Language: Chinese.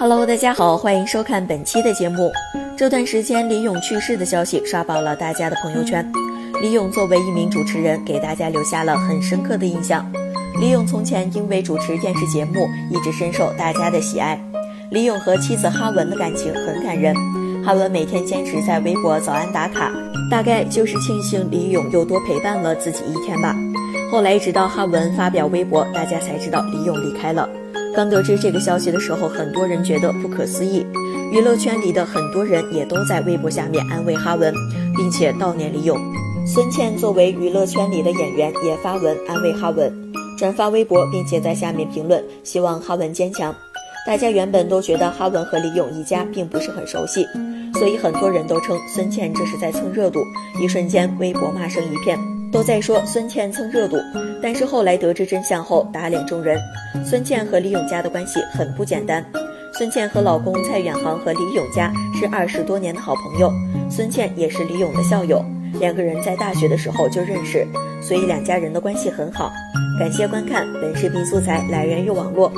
Hello，大家好，欢迎收看本期的节目。这段时间李咏去世的消息刷爆了大家的朋友圈。李咏作为一名主持人，给大家留下了很深刻的印象。李咏从前因为主持电视节目，一直深受大家的喜爱。李咏和妻子哈文的感情很感人，哈文每天坚持在微博早安打卡，大概就是庆幸李咏又多陪伴了自己一天吧。后来直到哈文发表微博，大家才知道李咏离开了。刚得知这个消息的时候，很多人觉得不可思议。娱乐圈里的很多人也都在微博下面安慰哈文，并且悼念李咏。孙茜作为娱乐圈里的演员，也发文安慰哈文，转发微博，并且在下面评论，希望哈文坚强。大家原本都觉得哈文和李咏一家并不是很熟悉，所以很多人都称孙茜这是在蹭热度。一瞬间，微博骂声一片。都在说孙茜蹭热度，但是后来得知真相后打脸众人。孙茜和李咏家的关系很不简单。孙茜和老公蔡远航和李咏家是二十多年的好朋友，孙茜也是李咏的校友，两个人在大学的时候就认识，所以两家人的关系很好。感谢观看本视频素材来源于网络。